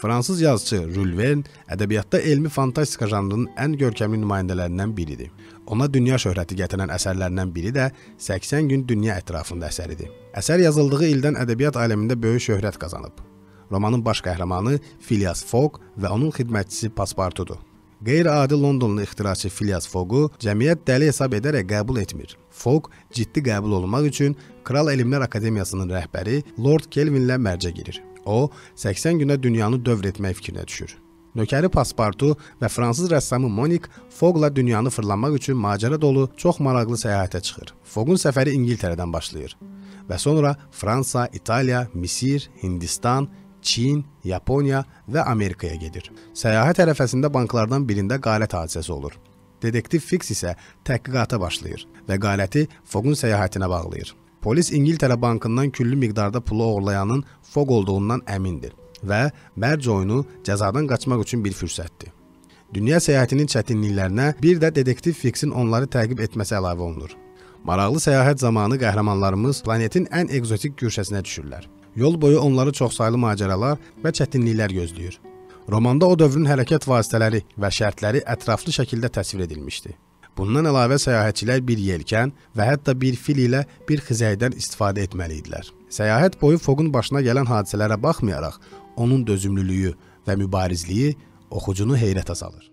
Fransız yazıçı Jules Verne ədəbiyyatda elmi fantastika janrının ən görkəmli nümayəndələrindən biridir. Ona dünya şöhrəti gətirən əsərlərindən biri də 80 gün dünya ətrafında əsəridir. Əsər yazıldığı ildən ədəbiyyat aləmində böyük şöhrət qazanıb. Romanın baş qəhrəmanı Phileas Fogg və onun xidmətçisi Paspartudur. Qeyri-adi Londonlu ixtiraçı Phileas Foggu cəmiyyət dəli hesab edərək qəbul etmir. Fogg ciddi qəbul olunmaq üçün Kral Elmlər Akademiyasının rəhbəri Lord Kelvinlə mərcə girir. O, 80 günə dünyanı dövr etmək fikrinə düşür. Nökəri Paspartu və fransız rəssamı Monik Foqla dünyanı fırlanmaq üçün macəra dolu çox maraqlı səyahətə çıxır. Foqun səfəri İngiltərədən başlayır və sonra Fransa, İtaliya, Misir, Hindistan, Çin, Yaponiya və Amerikaya gedir. Səyahət ərəfəsində banklardan birində qalət hadisəsi olur. Detektiv Fix isə təhqiqata başlayır və qaləti Foqun səyahətinə bağlayır. Polis İngiltərə bankından küllü miqdarda pulu oğurlayanın Foq olduğundan əmindir və mərc oyunu cəzadan qaçmaq üçün bir fürsətdir. Dünya səyahətinin çətinliklərinə bir də detektiv Fixin onları təqib etməsi əlavə olunur. Maraqlı səyahət zamanı qəhrəmanlarımız planetin ən egzotik güşəsinə düşürlər. Yol boyu onları çoxsaylı macəralar və çətinliklər gözləyir. Romanda o dövrün hərəkət vasitələri və şərtləri ətraflı şəkildə təsvir edilmişdi. Bundan əlavə səyahətçilər bir yelkən və hətta bir fil ilə bir xizəkdən istifadə etməli idilər. Səyahət boyu Foqun başına gələn hadisələrə baxmayaraq, onun dözümlülüyü və mübarizliyi oxucunu heyrətə salır.